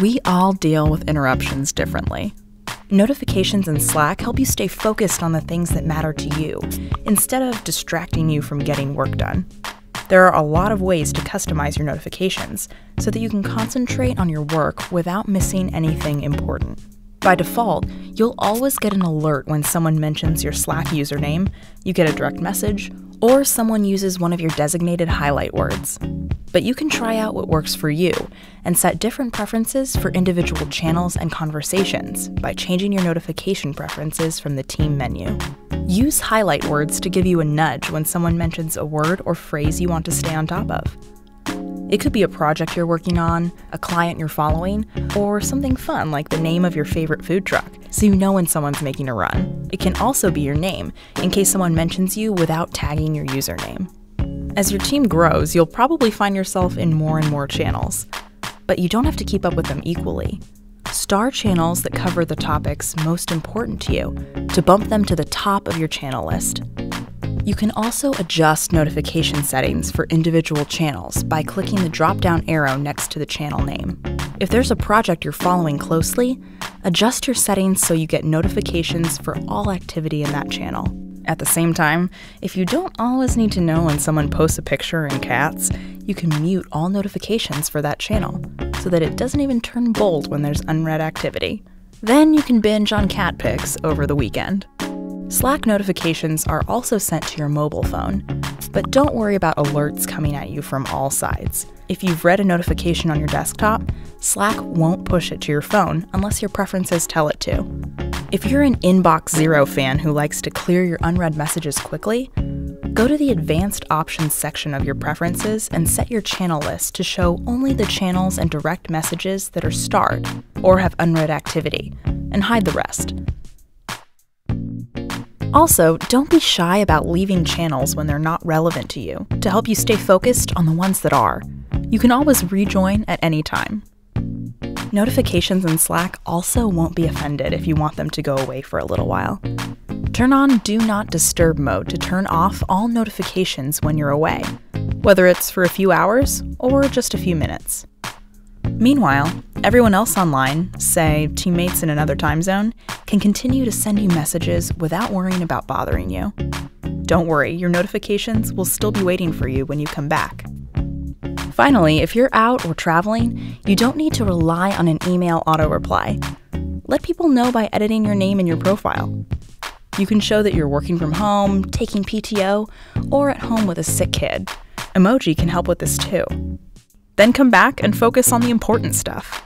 We all deal with interruptions differently. Notifications in Slack help you stay focused on the things that matter to you, instead of distracting you from getting work done. There are a lot of ways to customize your notifications so that you can concentrate on your work without missing anything important. By default, you'll always get an alert when someone mentions your Slack username, you get a direct message, or someone uses one of your designated highlight words. But you can try out what works for you and set different preferences for individual channels and conversations by changing your notification preferences from the team menu. Use highlight words to give you a nudge when someone mentions a word or phrase you want to stay on top of. It could be a project you're working on, a client you're following, or something fun like the name of your favorite food truck, so you know when someone's making a run. It can also be your name, in case someone mentions you without tagging your username. As your team grows, you'll probably find yourself in more and more channels, but you don't have to keep up with them equally. Star channels that cover the topics most important to you to bump them to the top of your channel list. You can also adjust notification settings for individual channels by clicking the drop down arrow next to the channel name. If there's a project you're following closely, adjust your settings so you get notifications for all activity in that channel. At the same time, if you don't always need to know when someone posts a picture in cats, you can mute all notifications for that channel so that it doesn't even turn bold when there's unread activity. Then you can binge on cat pics over the weekend. Slack notifications are also sent to your mobile phone, but don't worry about alerts coming at you from all sides. If you've read a notification on your desktop, Slack won't push it to your phone unless your preferences tell it to. If you're an Inbox Zero fan who likes to clear your unread messages quickly, go to the Advanced Options section of your preferences and set your channel list to show only the channels and direct messages that are starred or have unread activity, and hide the rest. Also, don't be shy about leaving channels when they're not relevant to you to help you stay focused on the ones that are. You can always rejoin at any time. Notifications in Slack also won't be offended if you want them to go away for a little while. Turn on Do Not Disturb mode to turn off all notifications when you're away, whether it's for a few hours or just a few minutes. Meanwhile, everyone else online, say teammates in another time zone, can continue to send you messages without worrying about bothering you. Don't worry, your notifications will still be waiting for you when you come back. Finally, if you're out or traveling, you don't need to rely on an email auto reply. Let people know by editing your name in your profile. You can show that you're working from home, taking PTO, or at home with a sick kid. Emoji can help with this too. Then come back and focus on the important stuff.